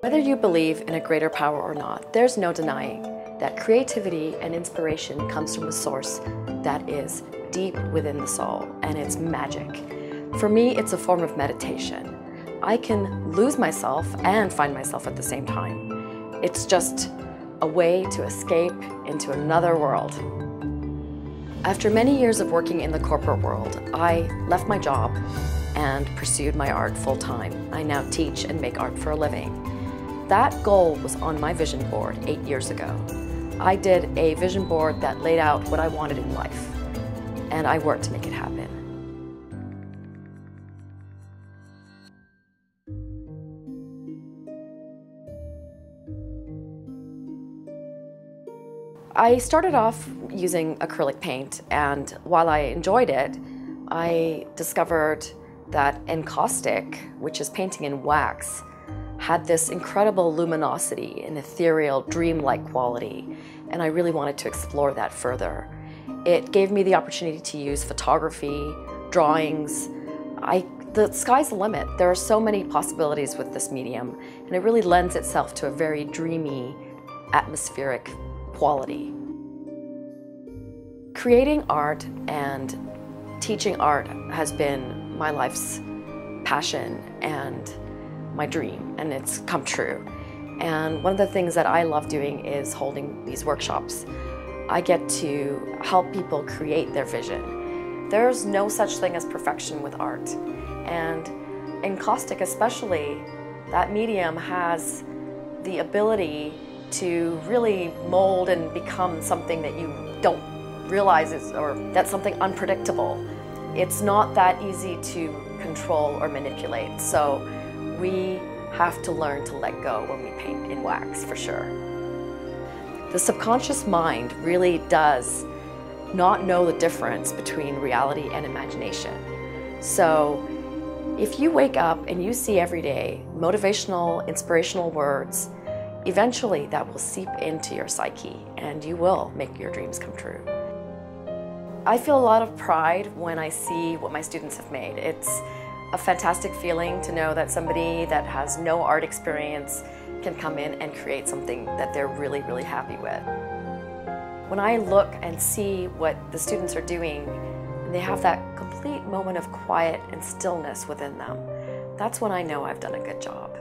Whether you believe in a greater power or not, there's no denying that creativity and inspiration comes from a source that is deep within the soul, and it's magic. For me, it's a form of meditation. I can lose myself and find myself at the same time. It's just a way to escape into another world. After many years of working in the corporate world, I left my job and pursued my art full time. I now teach and make art for a living. That goal was on my vision board eight years ago. I did a vision board that laid out what I wanted in life, and I worked to make it happen. I started off using acrylic paint, and while I enjoyed it, I discovered that encaustic, which is painting in wax, had this incredible luminosity and ethereal, dreamlike quality, and I really wanted to explore that further. It gave me the opportunity to use photography, drawings. I, the sky's the limit. There are so many possibilities with this medium, and it really lends itself to a very dreamy, atmospheric quality. Creating art and teaching art has been my life's passion and my dream, and it's come true. And one of the things that I love doing is holding these workshops. I get to help people create their vision. There's no such thing as perfection with art. And encaustic especially, that medium has the ability to really mold and become something that you don't realize is, or that's something unpredictable. It's not that easy to control or manipulate. So we have to learn to let go when we paint in wax for sure. The subconscious mind really does not know the difference between reality and imagination. So if you wake up and you see every day motivational, inspirational words, eventually that will seep into your psyche and you will make your dreams come true. I feel a lot of pride when I see what my students have made. It's a fantastic feeling to know that somebody that has no art experience can come in and create something that they're really, really happy with. When I look and see what the students are doing, and they have that complete moment of quiet and stillness within them, that's when I know I've done a good job.